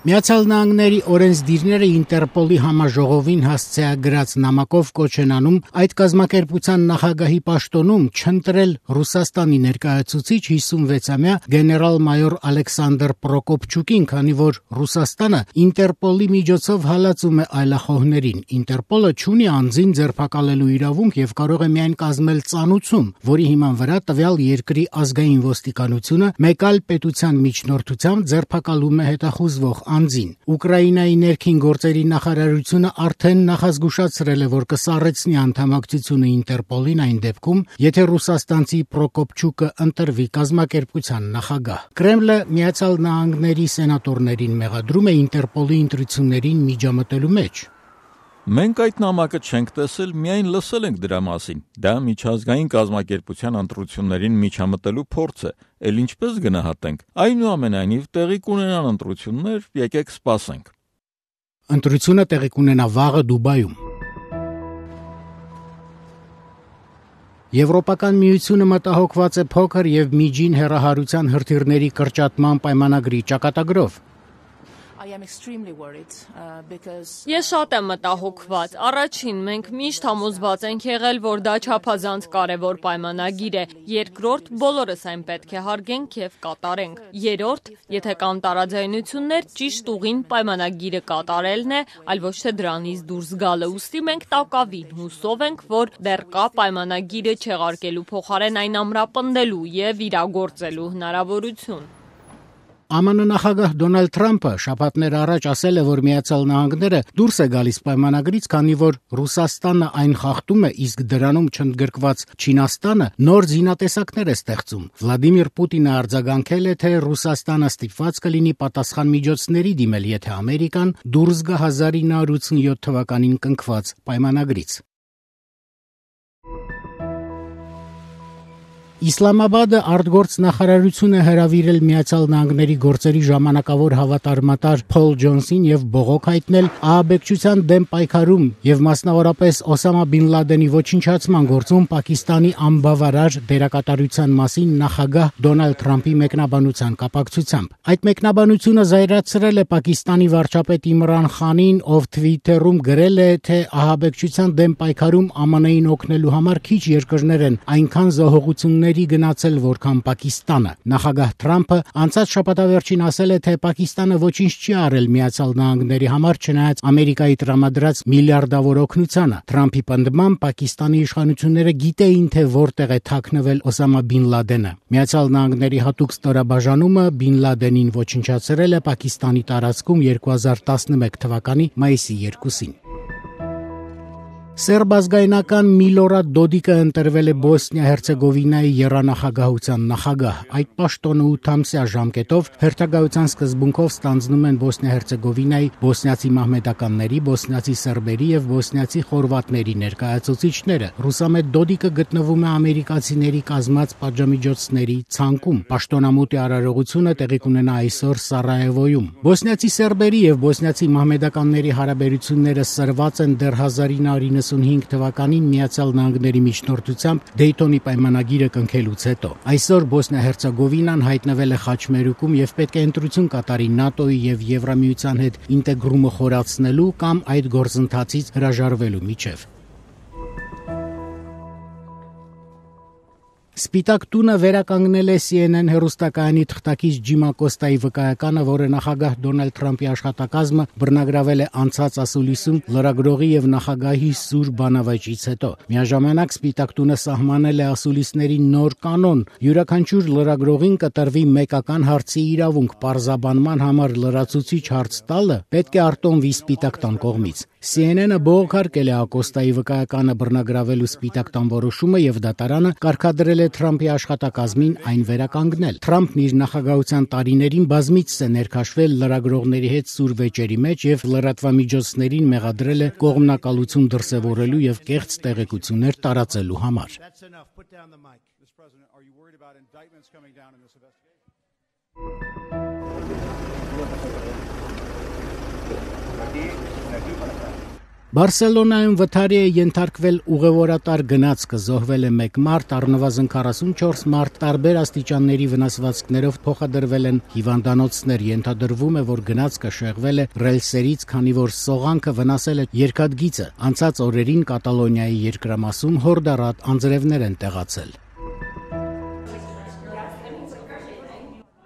Միացյալ Նահանգների օրենսդիրները Ինտերպոլի համաժողովին հասցեագրած նամակով կոչ են անում այդ կազմակերպության նախագահի պաշտոնում չընտրել Ռուսաստանի ներկայացուցիչ 56-ամյա գեներալ-մայոր Ալեքսանդր Պրոկոպչուկին, քանի որ Ռուսաստանը Ինտերպոլի միջոցով հալածում է այլախոհներին։ Ինտերպոլը չունի անձին ձերբակալելու իրավունք եւ կարող է միայն կազմել ծանուցում, որի հիման վրա տվյալ երկրի ազգային ոստիկանությունը մեկ այլ պետության միջնորդությամբ ձերբակալում է հետախուզվող անձին։ Ուկրաինայի ներքին գործերի նախարարությունը արդեն նախազգուշացրել է, որ կսառեցնի անդամակցությունը Ինտերպոլին այն դեպքում, եթե ռուսաստանցի Պրոկոպչուկը ընտրվի կազմակերպության նախագահ։ Կրեմլը Միացյալ Նահանգների սենատորներին մեղադրում է Ինտերպոլի ընտրություններին միջամտելու մեջ։ Մենք այդ նամակը չենք տեսել, միայն լսել ենք դրա մասին։ Դա միջազգային կազմակերպության ընտրություններին միջամտելու փորձ է, ել ինչպես գնահատենք։ Այնուամենայնիվ տեղի կունենան ընտրություններ, եկեք սպասենք։ Ընտրությունը տեղի կունենա վաղը Դուբայում։ Եվրոպական միությունը մտահոգված է փոքր եւ միջին հերահարության հրթիռների կրճատման պայմանագրի ճակատագրով։ Ես շատ եմ մտահոգված։ Առաջին, մենք միշտ համոզված ենք եղել, որ դա չափազանց կարևոր պայմանագիր է։ Երկրորդ, բոլորս այն պետք է հարգենք եւ կատարենք։ Երրորդ, եթե կան տարաձայնություններ, ճիշտ ուղին պայմանագիրը կատարելն է, այլ ոչ թե դրանից դուրս գալը։ Ոստի մենք տակավին հուսով ենք, որ դեռ կա պայմանագիրը չեղարկելու փոխարեն այն ամրապնդելու եւ իրագործելու հնարավորություն։ ԱՄՆ նախագահ Դոնալդ Թրամփը շաբաթներ առաջ ասել է, որ Միացյալ Նահանգները դուրս է գալիս պայմանագրից, քանի որ Ռուսաստանը այն խախտում է, իսկ դրանում չընդգրկված Չինաստանը նոր զինատեսակներ է ստեղծում։ Վլադիմիր Պուտինը արձագանքել է, թե Ռուսաստանը ստիպված կլինի պատասխան միջոցների դիմել, եթե Ամերիկան դուրս գա 1987 թվականին կնքված պայմանագրից։ Իսլամաբադը արտգործ նախարարություն է հրավիրել Միացյալ Նահանգների գործերի ժամանակավոր հավատարմատար Փոլ Ջոնսին եւ բողոք հայտնել ահաբեկչության դեմ պայքարում եւ մասնավորապես Օսամա Բին Լադենի ոչնչացման գործում Պակիստանի անբավարար դերակատարության մասին նախագահ Դոնալդ Թրամփի մեկնաբանության կապակցությամբ։ Այդ մեկնաբանությունը զայրացրել է Պակիստանի վարչապետ Իմրան Խանին, ով Twitter-ում գրել է, թե ահաբեկչության դեմ պայքարում ԱՄՆ-ին օգնելու համար քիչ երկրներ են այնքան զոհողություններ բռների գնացել, որքան Պակիստանը։ Նախագահ Թրամփը անցած շաբաթավերջին ասել է, թե Պակիստանը ոչինչ չի արել Միացյալ Նահանգների համար, չնայած Ամերիկայի տրամադրած միլիարդավոր օգնությանը։ Թրամփի պնդմամբ Պակիստանի իշխանությունները գիտեին, թե որտեղ է թաքնվել Օսամա Բին Լադենը։ Միացյալ Նահանգների հատուկ ստորաբաժանումը Բին Լադենին ոչնչացրել է Պակիստանի տարածքում 2011 թվականի մայիսի 2-ին։ Սերբազգայնական Միլորադ Դոդիկը ընտրվել է Բոսնիա-Հերցեգովինայի երանախագահության նախագահ։ Այդ պաշտոնը 8 ամսյա ժամկետով հերթագայության սկզբունքով ստանձնում են Բոսնիա-Հերցեգովինայի բոսնիացի մահմեդականների, բոսնիացի սերբերի եւ բոսնիացի խորվատների ներկայացուցիչները։ Ռուսամետ Դոդիկը գտնվում է ամերիկացիների կազմած պատժամիջոցների ցանկում։ Պաշտոնամուտի արարողությունը տեղի կունենա այսօր Սարաևոյում։ Բոսնիացի սերբերի եւ բոսնիացի մահմեդականների հարաբերությունները սրված են դեռ 1990 1995 թվականին Միացյալ Նահանգների միջնորդությամբ Դեյթոնի պայմանագիրը կնքելուց հետո։ Այսօր Բոսնիա-Հերցեգովինան հայտնվել է խաչմերուկում եւ պետք է ընտրություն կատարի ՆԱՏՕ-ի եւ Եվրամիության հետ ինտեգրումը խորացնելու կամ այդ գործընթացից հրաժարվելու միջև։ Սպիտակ տունը վերականգնել է CNN հերոստակայանի թղթակից Ջիմա Կոստայի վկայականը, որը նախագահ Դոնալդ Թրամփի աշխատակազմը բռնագրավել է անցած ասուլիսում լրագրողի եւ նախագահի սուր բանավաճից հետո։ Միաժամանակ Սպիտակ տունը սահմանել է ասուլիսների նոր կանոն։ Յուրաքանչյուր լրագրողին կտրվի մեկական հարցի իրավունք պարզաբանման համար լրացուցիչ հարց տալը պետք է արտոնվի Սպիտակ տան կողմից։ CNN-ը բողոքարկել է Ակոստայի վկայականը բռնագրավելու Սպիտակ տան որոշումը եւ դատարանը կարգադրել է Թրամփի աշխատակազմին այն վերականգնել։ Թրամփն իր նախագահության տարիներին բազմիցս է ներքաշվել լրագրողների հետ սուր վեճերի մեջ եւ լրատվամիջոցներին մեղադրել է կողմնակալություն դրսեւորելու եւ կեղծ տեղեկություններ տարածելու համար։ Բարսելոնայում վթարի է ենթարկվել ուղևորատար գնացքը, զոհվել է 1 մարդ, առնվազն 44 մարդ, տարբեր աստիճանների վնասվածքներով փոխադրվել են հիվանդանոցներ։ Ենթադրվում է, որ գնացքը շեղվել է ռելսերից, քանի որ սողանքը վնասել է երկաթգիծը։ Անցած օրերին Կատալոնիայի երկրամասում հորդառատ անձրևներ են տեղացել։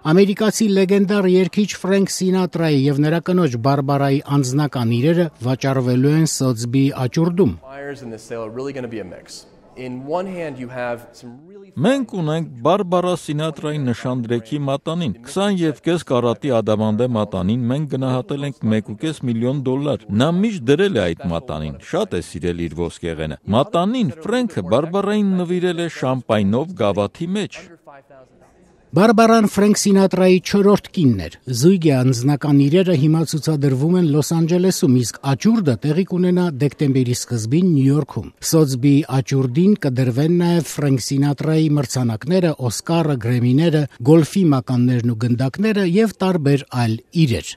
Ամերիկացի լեգենդար երգիչ Ֆրենկ Սինատրայի եւ նրա կնոջ Բարբարայի անձնական իրերը վաճառվելու են Սոցբի աճուրդում։ Մենք ունենք Բարբարա Սինատրայի նշանդրեքի մատանին 20 եւ կես կարատի ադամանդե մատանին մենք գնահատել ենք 1.5 միլիոն դոլար նա միշտ դրել է այդ մատանին շատ է սիրել իր ոսկեղենը մատանին Ֆրենքը Բարբարային նվիրել է շամպայնով գավաթի մեջ Բարբարան Ֆրենկ Սինատրայի 4-րդ կինն էր։ Զույգի անձնական իրերը հիմա ցուցադրվում են Լոս Անջելեսում, իսկ աճուրդը տեղի կունենա դեկտեմբերի սկզբին Նյու Յորքում։ Սոցբի աճուրդին կդրվեն նաև Ֆրենկ Սինատրայի մրցանակները, Օսկարը, Գրեմիները, գոլֆի մականներն ու գնդակները եւ տարբեր այլ իրեր։